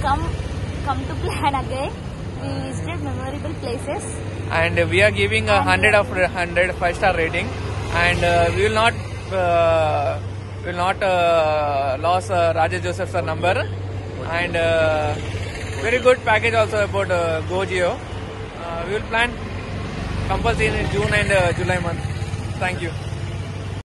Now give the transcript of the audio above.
come come to plan again. We mm. visited memorable places. and we are giving a 100 uh, of hundred five star rating and uh, we will not uh, will not uh, lose uh, Raja Joseph's number and uh, very good package also about uh, GoGeo. Uh, we will plan compulsory in June and July month. Thank you.